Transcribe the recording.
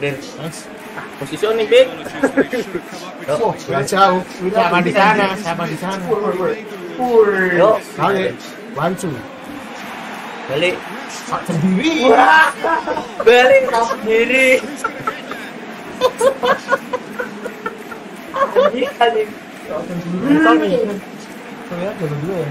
Den. Mas. Ah, nih, Bek. Oh, nggak jauh. Sama di sana? sama di sana? Yuk, Balik. One, two. balik. Sak sendiri. Iya, balik kau sendiri. Kau anjing. Soalnya, soalnya dua ya.